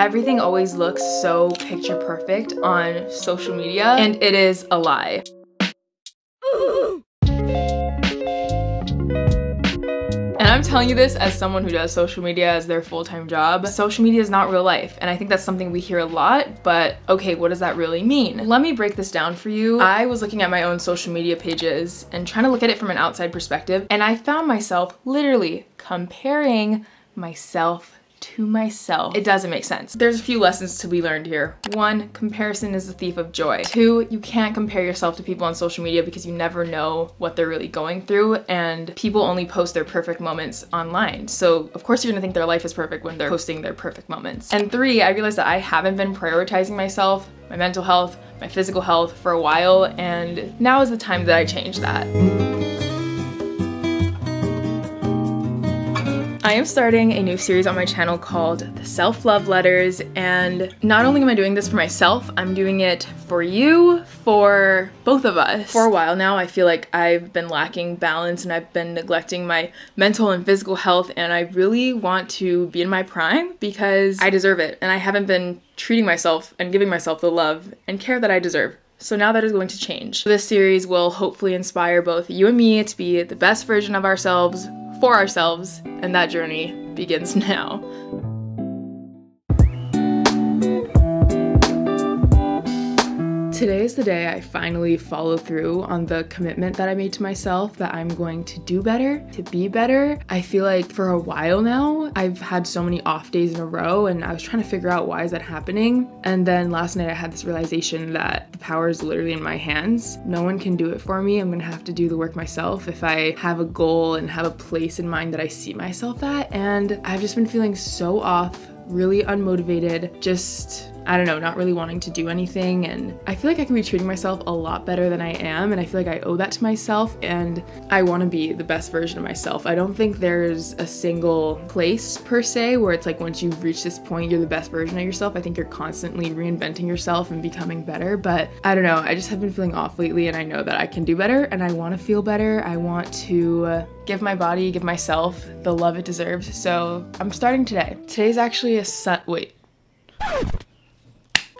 Everything always looks so picture perfect on social media, and it is a lie. And I'm telling you this as someone who does social media as their full-time job. Social media is not real life. And I think that's something we hear a lot, but okay, what does that really mean? Let me break this down for you. I was looking at my own social media pages and trying to look at it from an outside perspective, and I found myself literally comparing myself to myself. It doesn't make sense. There's a few lessons to be learned here. One, comparison is the thief of joy. Two, you can't compare yourself to people on social media because you never know what they're really going through and people only post their perfect moments online. So of course you're gonna think their life is perfect when they're posting their perfect moments. And three, I realized that I haven't been prioritizing myself, my mental health, my physical health for a while and now is the time that I change that. I am starting a new series on my channel called The Self-Love Letters and not only am I doing this for myself, I'm doing it for you, for both of us. For a while now, I feel like I've been lacking balance and I've been neglecting my mental and physical health and I really want to be in my prime because I deserve it and I haven't been treating myself and giving myself the love and care that I deserve. So now that is going to change. This series will hopefully inspire both you and me to be the best version of ourselves for ourselves, and that journey begins now. Today is the day I finally follow through on the commitment that I made to myself that I'm going to do better, to be better. I feel like for a while now, I've had so many off days in a row and I was trying to figure out why is that happening. And then last night I had this realization that the power is literally in my hands. No one can do it for me. I'm gonna have to do the work myself if I have a goal and have a place in mind that I see myself at. And I've just been feeling so off really unmotivated, just I don't know, not really wanting to do anything. And I feel like I can be treating myself a lot better than I am. And I feel like I owe that to myself. And I want to be the best version of myself. I don't think there's a single place per se where it's like once you've reached this point, you're the best version of yourself. I think you're constantly reinventing yourself and becoming better. But I don't know, I just have been feeling off lately. And I know that I can do better and I want to feel better. I want to uh, give my body, give myself the love it deserves. So I'm starting today. Today's actually a sun. Wait.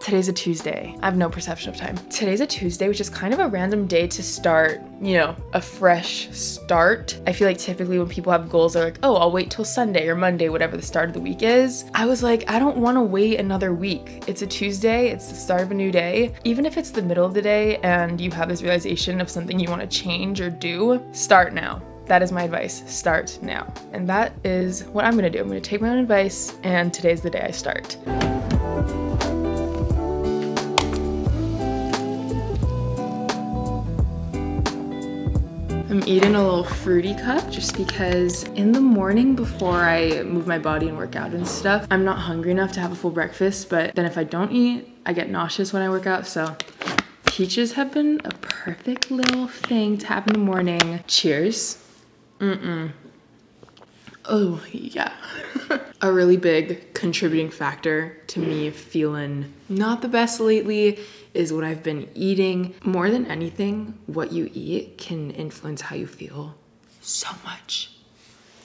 Today's a Tuesday. I have no perception of time. Today's a Tuesday, which is kind of a random day to start, you know, a fresh start. I feel like typically when people have goals, they're like, oh, I'll wait till Sunday or Monday, whatever the start of the week is. I was like, I don't want to wait another week. It's a Tuesday, it's the start of a new day. Even if it's the middle of the day and you have this realization of something you want to change or do, start now. That is my advice. Start now. And that is what I'm gonna do. I'm gonna take my own advice, and today's the day I start. I'm eating a little fruity cup just because in the morning before I move my body and work out and stuff, I'm not hungry enough to have a full breakfast, but then if I don't eat, I get nauseous when I work out, so peaches have been a perfect little thing to have in the morning. Cheers. Mm-mm. Oh, yeah. a really big contributing factor to me feeling not the best lately is what I've been eating. More than anything, what you eat can influence how you feel so much.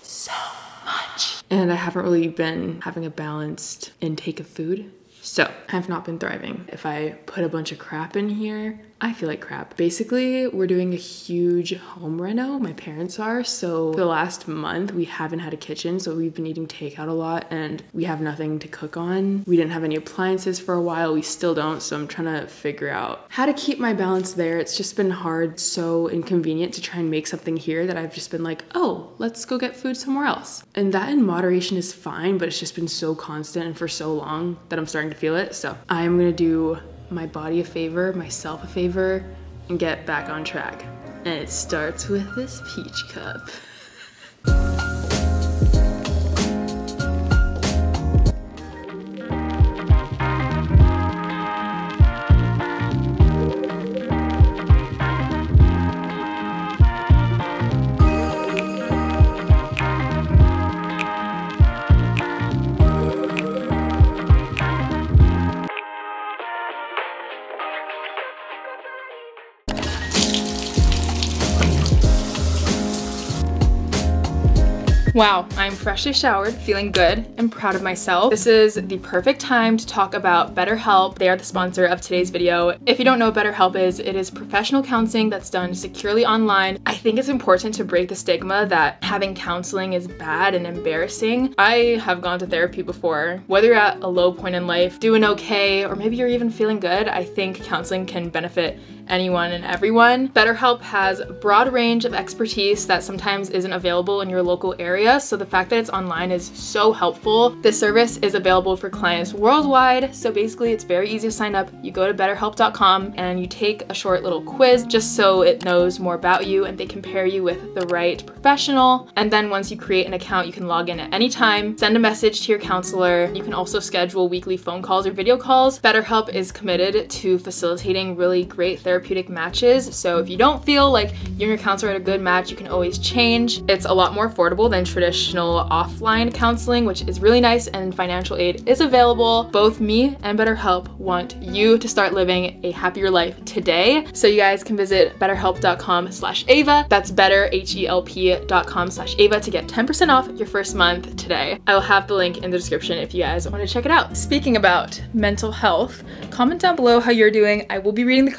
So much. And I haven't really been having a balanced intake of food. So, I've not been thriving. If I put a bunch of crap in here, I feel like crap. Basically, we're doing a huge home reno, my parents are. So for the last month, we haven't had a kitchen. So we've been eating takeout a lot and we have nothing to cook on. We didn't have any appliances for a while. We still don't. So I'm trying to figure out how to keep my balance there. It's just been hard, so inconvenient to try and make something here that I've just been like, oh, let's go get food somewhere else. And that in moderation is fine, but it's just been so constant and for so long that I'm starting to feel it. So I'm gonna do my body a favor, myself a favor, and get back on track. And it starts with this peach cup. Wow, I'm freshly showered, feeling good and proud of myself. This is the perfect time to talk about BetterHelp. They are the sponsor of today's video. If you don't know what BetterHelp is, it is professional counseling that's done securely online. I think it's important to break the stigma that having counseling is bad and embarrassing. I have gone to therapy before. Whether you're at a low point in life, doing okay, or maybe you're even feeling good, I think counseling can benefit anyone and everyone. BetterHelp has a broad range of expertise that sometimes isn't available in your local area, so the fact that it's online is so helpful. This service is available for clients worldwide, so basically it's very easy to sign up. You go to betterhelp.com and you take a short little quiz just so it knows more about you and they compare you with the right professional. And then once you create an account, you can log in at any time, send a message to your counselor. You can also schedule weekly phone calls or video calls. BetterHelp is committed to facilitating really great therapy therapeutic matches. So if you don't feel like you and your counselor are a good match, you can always change. It's a lot more affordable than traditional offline counseling, which is really nice and financial aid is available. Both me and BetterHelp want you to start living a happier life today. So you guys can visit betterhelp.com slash Ava. That's better, H-E-L-P.com slash Ava to get 10% off your first month today. I will have the link in the description if you guys want to check it out. Speaking about mental health, comment down below how you're doing. I will be reading the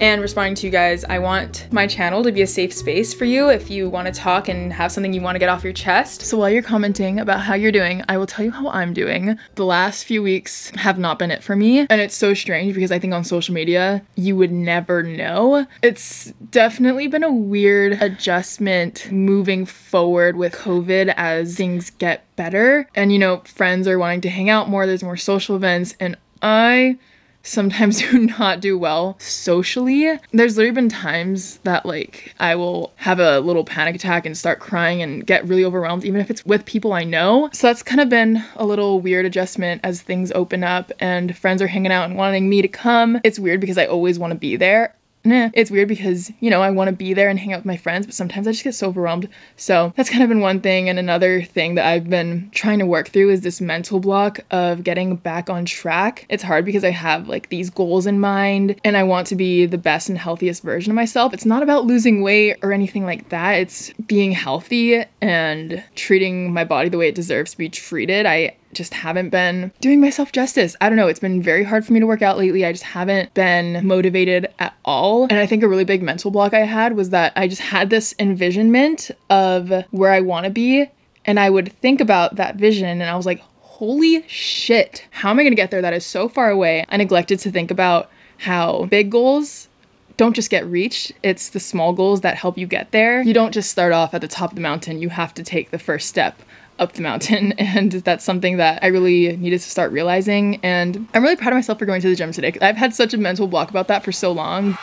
and responding to you guys. I want my channel to be a safe space for you if you want to talk and have something you want to get off your chest. So while you're commenting about how you're doing, I will tell you how I'm doing. The last few weeks have not been it for me, and it's so strange because I think on social media, you would never know. It's definitely been a weird adjustment moving forward with COVID as things get better. And you know, friends are wanting to hang out more, there's more social events, and I sometimes do not do well socially. There's literally been times that like I will have a little panic attack and start crying and get really overwhelmed even if it's with people I know. So that's kind of been a little weird adjustment as things open up and friends are hanging out and wanting me to come. It's weird because I always want to be there nah, it's weird because, you know, I want to be there and hang out with my friends, but sometimes I just get so overwhelmed. So that's kind of been one thing. And another thing that I've been trying to work through is this mental block of getting back on track. It's hard because I have like these goals in mind and I want to be the best and healthiest version of myself. It's not about losing weight or anything like that. It's being healthy and treating my body the way it deserves to be treated. I just haven't been doing myself justice. I don't know, it's been very hard for me to work out lately. I just haven't been motivated at all. And I think a really big mental block I had was that I just had this envisionment of where I want to be. And I would think about that vision and I was like, holy shit, how am I going to get there? That is so far away. I neglected to think about how big goals don't just get reached, it's the small goals that help you get there. You don't just start off at the top of the mountain, you have to take the first step up the mountain and that's something that I really needed to start realizing and I'm really proud of myself for going to the gym today. I've had such a mental block about that for so long.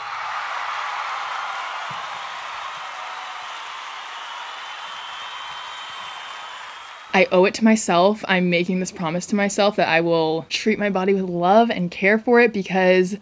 I owe it to myself. I'm making this promise to myself that I will treat my body with love and care for it because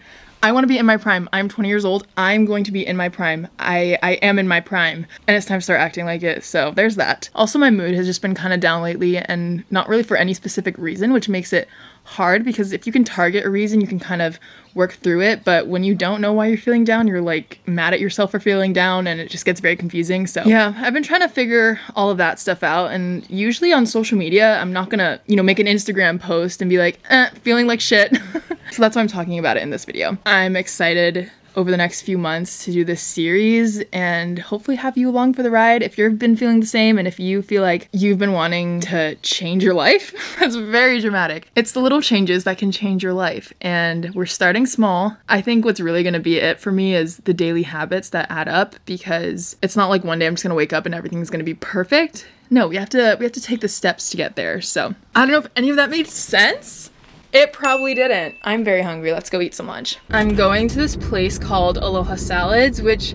I want to be in my prime. I'm 20 years old. I'm going to be in my prime. I, I am in my prime. And it's time to start acting like it. So there's that. Also, my mood has just been kind of down lately and not really for any specific reason, which makes it hard because if you can target a reason, you can kind of work through it. But when you don't know why you're feeling down, you're like mad at yourself for feeling down and it just gets very confusing. So, yeah, I've been trying to figure all of that stuff out. And usually on social media, I'm not gonna, you know, make an Instagram post and be like, eh, feeling like shit. so that's why I'm talking about it in this video. I'm excited over the next few months to do this series and hopefully have you along for the ride if you've been feeling the same and if you feel like you've been wanting to change your life. That's very dramatic. It's the little changes that can change your life and we're starting small. I think what's really going to be it for me is the daily habits that add up because it's not like one day I'm just going to wake up and everything's going to be perfect. No, we have to we have to take the steps to get there. So, I don't know if any of that made sense. It probably didn't. I'm very hungry. Let's go eat some lunch. I'm going to this place called Aloha Salads, which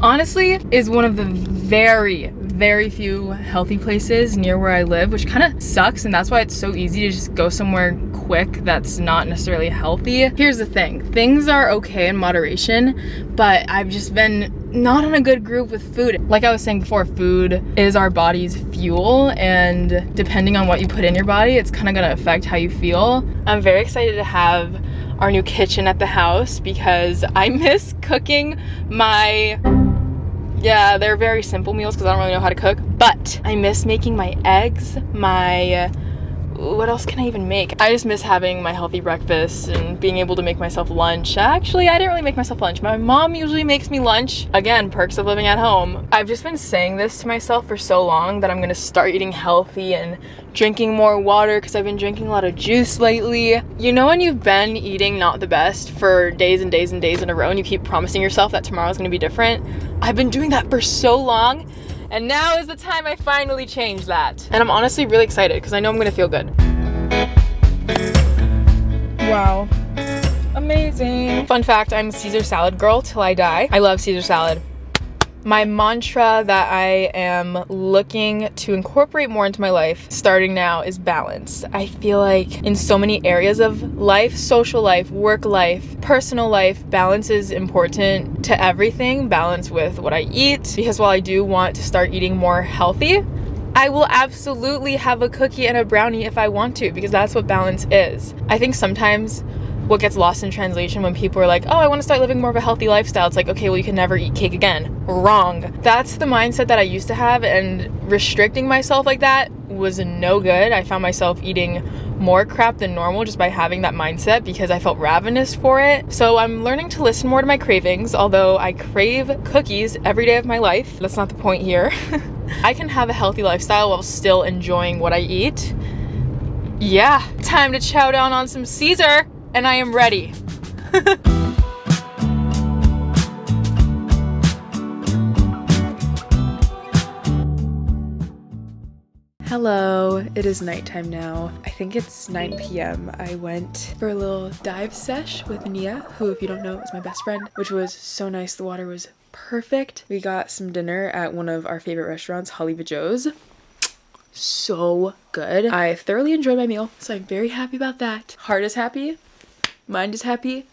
honestly is one of the very, very few healthy places near where I live, which kind of sucks. And that's why it's so easy to just go somewhere quick that's not necessarily healthy. Here's the thing things are okay in moderation, but I've just been not in a good groove with food. Like I was saying before, food is our body's fuel and depending on what you put in your body, it's kind of gonna affect how you feel. I'm very excited to have our new kitchen at the house because I miss cooking my, yeah, they're very simple meals because I don't really know how to cook But I miss making my eggs, my what else can I even make? I just miss having my healthy breakfast and being able to make myself lunch. Actually, I didn't really make myself lunch. My mom usually makes me lunch. Again, perks of living at home. I've just been saying this to myself for so long that I'm gonna start eating healthy and drinking more water because I've been drinking a lot of juice lately. You know when you've been eating not the best for days and days and days in a row and you keep promising yourself that tomorrow's gonna be different? I've been doing that for so long and now is the time I finally change that. And I'm honestly really excited because I know I'm gonna feel good. Wow. Amazing. Fun fact, I'm Caesar salad girl till I die. I love Caesar salad. My mantra that I am looking to incorporate more into my life starting now is balance. I feel like in so many areas of life, social life, work life, personal life, balance is important to everything. Balance with what I eat, because while I do want to start eating more healthy, I will absolutely have a cookie and a brownie if I want to because that's what balance is. I think sometimes what gets lost in translation when people are like, oh, I want to start living more of a healthy lifestyle. It's like, okay, well, you can never eat cake again. Wrong. That's the mindset that I used to have, and restricting myself like that was no good. I found myself eating more crap than normal just by having that mindset because I felt ravenous for it. So I'm learning to listen more to my cravings, although I crave cookies every day of my life. That's not the point here. I can have a healthy lifestyle while still enjoying what I eat. Yeah, time to chow down on some Caesar and I am ready. Hello, it is nighttime now. I think it's 9 p.m. I went for a little dive sesh with Nia, who, if you don't know, is my best friend, which was so nice. The water was perfect. We got some dinner at one of our favorite restaurants, Holly Joe's so good. I thoroughly enjoyed my meal, so I'm very happy about that. Heart is happy, mind is happy,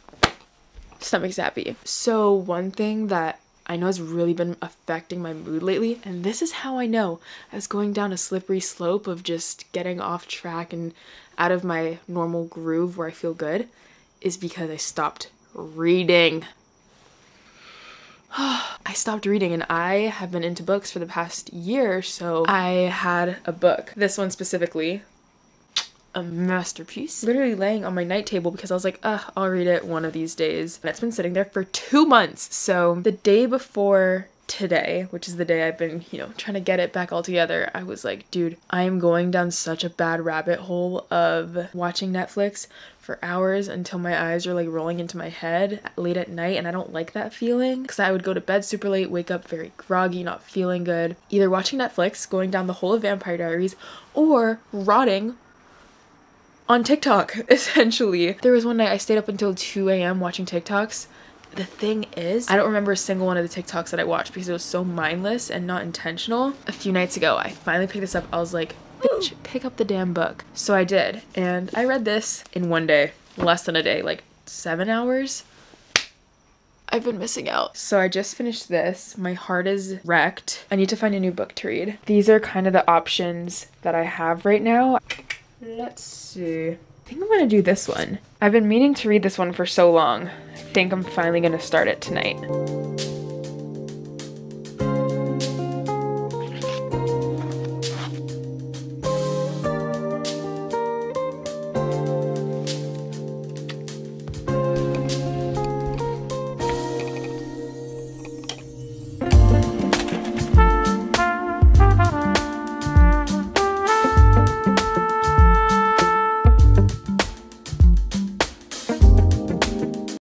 stomach's happy. So one thing that I know has really been affecting my mood lately, and this is how I know I was going down a slippery slope of just getting off track and out of my normal groove where I feel good, is because I stopped reading. I stopped reading and I have been into books for the past year, so I had a book. This one specifically, a masterpiece. Literally laying on my night table because I was like, ugh, I'll read it one of these days. And it's been sitting there for two months. So the day before today, which is the day I've been, you know, trying to get it back all together, I was like, dude, I am going down such a bad rabbit hole of watching Netflix for hours until my eyes are like rolling into my head late at night and I don't like that feeling because I would go to bed super late, wake up very groggy, not feeling good. Either watching Netflix, going down the whole of Vampire Diaries, or rotting on TikTok, essentially. There was one night I stayed up until 2 a.m. watching TikToks. The thing is, I don't remember a single one of the TikToks that I watched because it was so mindless and not intentional. A few nights ago, I finally picked this up. I was like, bitch, pick up the damn book. So I did, and I read this in one day, less than a day, like seven hours. I've been missing out. So I just finished this. My heart is wrecked. I need to find a new book to read. These are kind of the options that I have right now. Let's see. Think I'm gonna do this one. I've been meaning to read this one for so long. I think I'm finally gonna start it tonight.